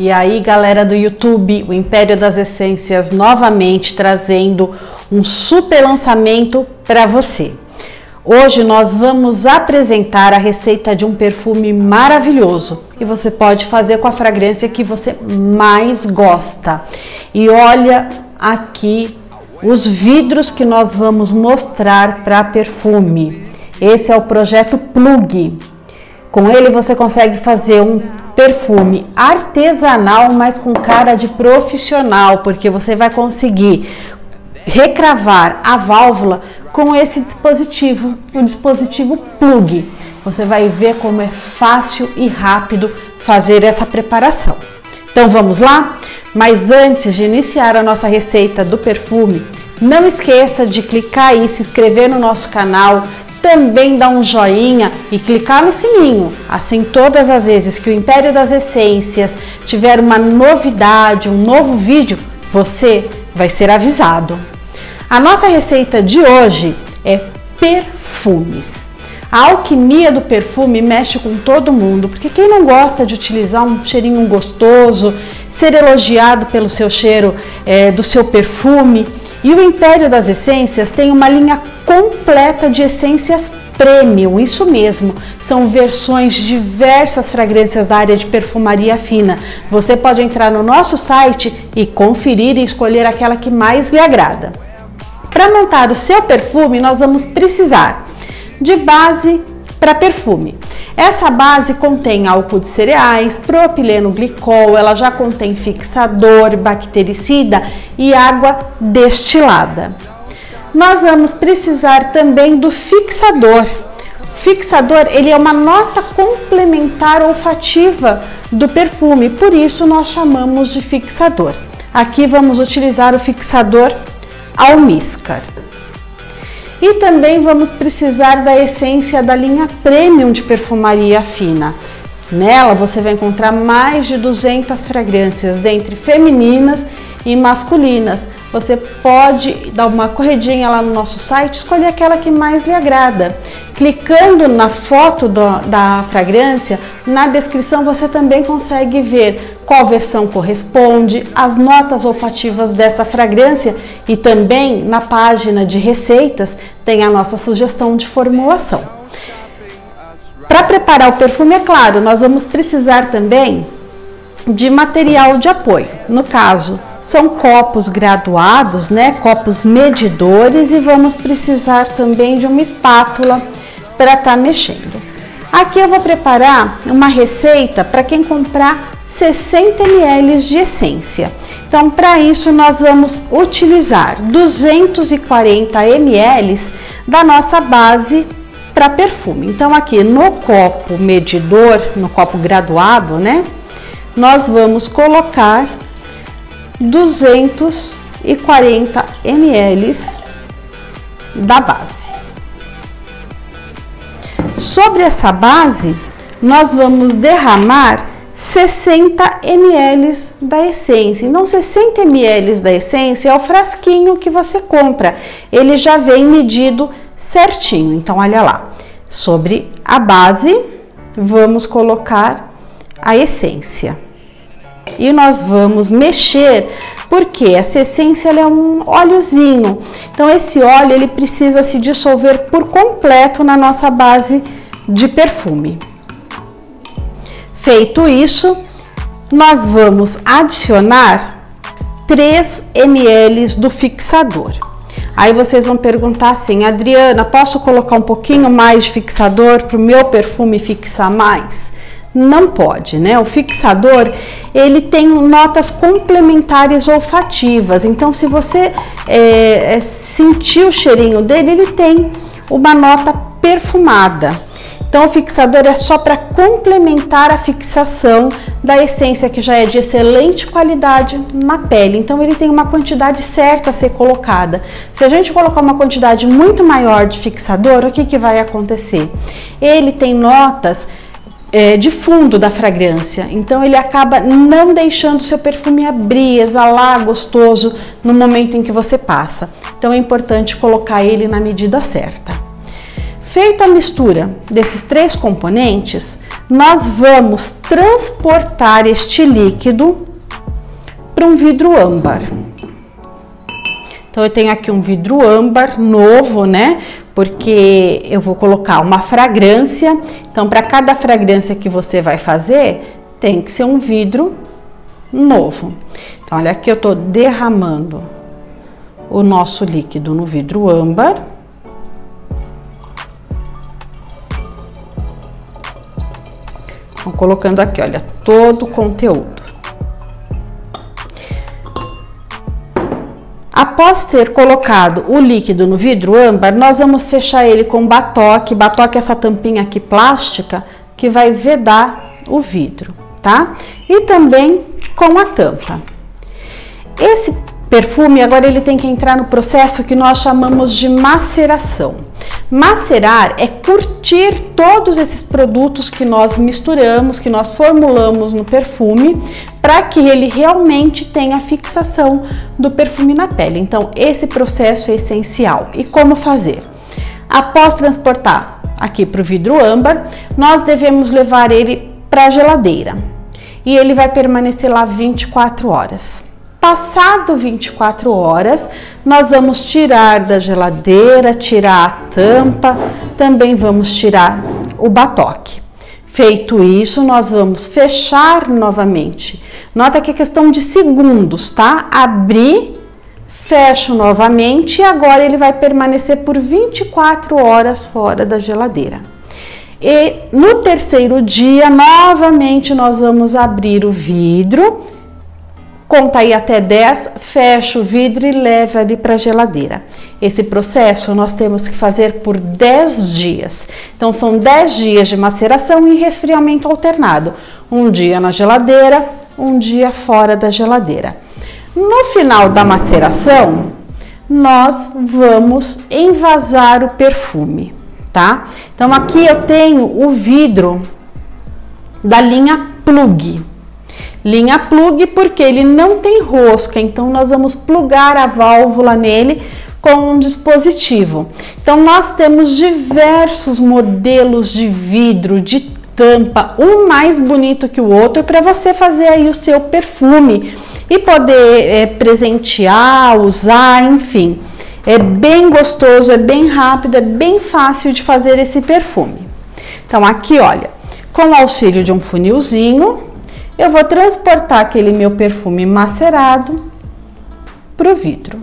E aí, galera do YouTube, o Império das Essências novamente trazendo um super lançamento para você. Hoje nós vamos apresentar a receita de um perfume maravilhoso e você pode fazer com a fragrância que você mais gosta. E olha aqui os vidros que nós vamos mostrar para perfume. Esse é o projeto Plug. Com ele você consegue fazer um perfume artesanal, mas com cara de profissional, porque você vai conseguir recravar a válvula com esse dispositivo, o dispositivo plug. Você vai ver como é fácil e rápido fazer essa preparação. Então vamos lá? Mas antes de iniciar a nossa receita do perfume, não esqueça de clicar e se inscrever no nosso canal, também dar um joinha e clicar no sininho. Assim, todas as vezes que o Império das Essências tiver uma novidade, um novo vídeo, você vai ser avisado. A nossa receita de hoje é perfumes. A alquimia do perfume mexe com todo mundo, porque quem não gosta de utilizar um cheirinho gostoso, ser elogiado pelo seu cheiro é, do seu perfume, e o Império das Essências tem uma linha completa de essências premium, isso mesmo, são versões de diversas fragrâncias da área de perfumaria fina. Você pode entrar no nosso site e conferir e escolher aquela que mais lhe agrada. Para montar o seu perfume, nós vamos precisar de base para perfume. Essa base contém álcool de cereais, propileno glicol, ela já contém fixador, bactericida e água destilada. Nós vamos precisar também do fixador. Fixador, ele é uma nota complementar olfativa do perfume, por isso nós chamamos de fixador. Aqui vamos utilizar o fixador almíscar. E também vamos precisar da essência da linha Premium de perfumaria fina. Nela você vai encontrar mais de 200 fragrâncias, dentre femininas e masculinas. Você pode dar uma corredinha lá no nosso site, escolher aquela que mais lhe agrada. Clicando na foto do, da fragrância, na descrição você também consegue ver qual versão corresponde, as notas olfativas dessa fragrância e também na página de receitas tem a nossa sugestão de formulação. Para preparar o perfume, é claro, nós vamos precisar também de material de apoio. No caso, são copos graduados, né? Copos medidores e vamos precisar também de uma espátula para estar tá mexendo. Aqui eu vou preparar uma receita para quem comprar 60 ml de essência. Então, para isso nós vamos utilizar 240 ml da nossa base para perfume. Então, aqui no copo medidor, no copo graduado, né? Nós vamos colocar 240 ml da base. Sobre essa base, nós vamos derramar 60 ml da essência. Então, 60 ml da essência é o frasquinho que você compra. Ele já vem medido certinho. Então, olha lá. Sobre a base, vamos colocar a essência e nós vamos mexer porque essa essência é um óleozinho. Então esse óleo ele precisa se dissolver por completo na nossa base de perfume. Feito isso, nós vamos adicionar 3 ml do fixador. Aí vocês vão perguntar assim, Adriana, posso colocar um pouquinho mais de fixador para o meu perfume fixar mais? Não pode, né? O fixador ele tem notas complementares olfativas, então se você é, é, sentir o cheirinho dele, ele tem uma nota perfumada. Então o fixador é só para complementar a fixação da essência que já é de excelente qualidade na pele. Então ele tem uma quantidade certa a ser colocada. Se a gente colocar uma quantidade muito maior de fixador, o que, que vai acontecer? Ele tem notas é, de fundo da fragrância. Então ele acaba não deixando seu perfume abrir, exalar gostoso no momento em que você passa. Então é importante colocar ele na medida certa. Feita a mistura desses três componentes, nós vamos transportar este líquido para um vidro âmbar. Então eu tenho aqui um vidro âmbar novo, né? Porque eu vou colocar uma fragrância. Então para cada fragrância que você vai fazer, tem que ser um vidro novo. Então olha aqui eu tô derramando o nosso líquido no vidro âmbar. Então, colocando aqui, olha, todo o conteúdo. Após ter colocado o líquido no vidro âmbar, nós vamos fechar ele com batoque. Batoque é essa tampinha aqui plástica que vai vedar o vidro, tá? E também com a tampa. Esse perfume agora ele tem que entrar no processo que nós chamamos de maceração. Macerar é curtir todos esses produtos que nós misturamos, que nós formulamos no perfume, para que ele realmente tenha fixação do perfume na pele. Então, esse processo é essencial. E como fazer? Após transportar aqui para o vidro âmbar, nós devemos levar ele para a geladeira e ele vai permanecer lá 24 horas. Passado 24 horas, nós vamos tirar da geladeira, tirar a tampa, também vamos tirar o batoque. Feito isso, nós vamos fechar novamente. Nota que é questão de segundos, tá? Abrir, fecho novamente e agora ele vai permanecer por 24 horas fora da geladeira. E no terceiro dia, novamente, nós vamos abrir o vidro Conta aí até 10, fecha o vidro e leva ali para a geladeira. Esse processo nós temos que fazer por 10 dias. Então são 10 dias de maceração e resfriamento alternado. Um dia na geladeira, um dia fora da geladeira. No final da maceração, nós vamos envasar o perfume, tá? Então aqui eu tenho o vidro da linha Plug linha plug porque ele não tem rosca, então nós vamos plugar a válvula nele com um dispositivo. Então nós temos diversos modelos de vidro, de tampa, um mais bonito que o outro para você fazer aí o seu perfume e poder é, presentear, usar, enfim. É bem gostoso, é bem rápido, é bem fácil de fazer esse perfume. Então aqui, olha, com o auxílio de um funilzinho, eu vou transportar aquele meu perfume macerado para o vidro.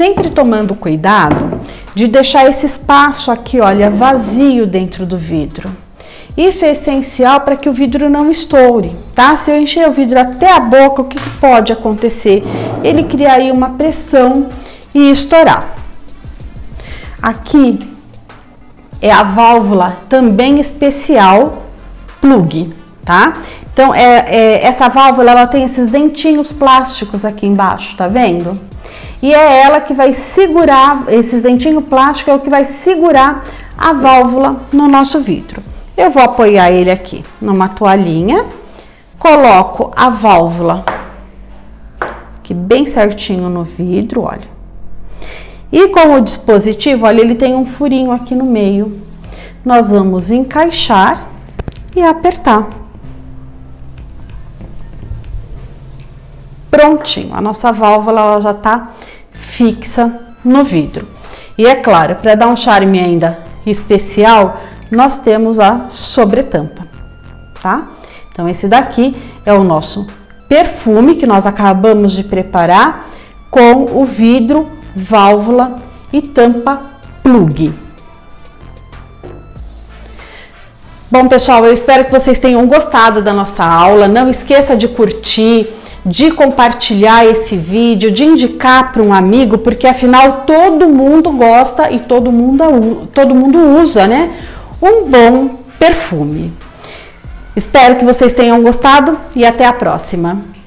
Sempre tomando cuidado de deixar esse espaço aqui, olha, vazio dentro do vidro. Isso é essencial para que o vidro não estoure, tá? Se eu encher o vidro até a boca, o que pode acontecer? Ele criar aí uma pressão e estourar. Aqui é a válvula também especial plug, tá? Então, é, é, essa válvula ela tem esses dentinhos plásticos aqui embaixo, tá vendo? E é ela que vai segurar, esses dentinhos plásticos é o que vai segurar a válvula no nosso vidro. Eu vou apoiar ele aqui numa toalhinha, coloco a válvula aqui bem certinho no vidro, olha. E com o dispositivo, olha, ele tem um furinho aqui no meio. Nós vamos encaixar e apertar. Prontinho, a nossa válvula ela já tá fixa no vidro. E é claro, para dar um charme ainda especial, nós temos a sobretampa, tá? Então, esse daqui é o nosso perfume que nós acabamos de preparar com o vidro, válvula e tampa plug. Bom, pessoal, eu espero que vocês tenham gostado da nossa aula. Não esqueça de curtir, de compartilhar esse vídeo, de indicar para um amigo, porque afinal todo mundo gosta e todo mundo, todo mundo usa, né? um bom perfume. Espero que vocês tenham gostado e até a próxima!